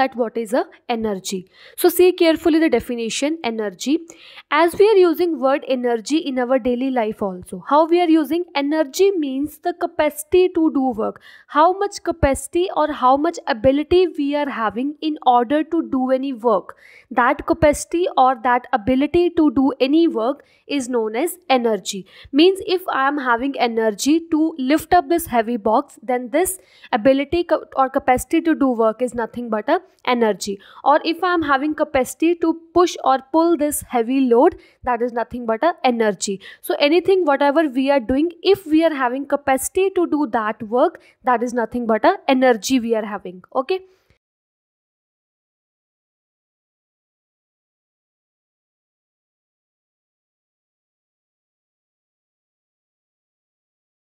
that what is a energy. So see carefully the definition energy. As we are using word energy in our daily life also how we are using? Energy means the capacity to do work. How much capacity or how much ability we are having in order to do any work. That capacity or that ability to do any work is known as energy. Means if i am having energy to lift up this heavy box then this ability or capacity to do work is nothing but a energy. Or if i am having capacity to push or pull this heavy load that is nothing but a energy. So anything whatever we are doing if we are having capacity to do that work that is nothing but a energy we are having. Okay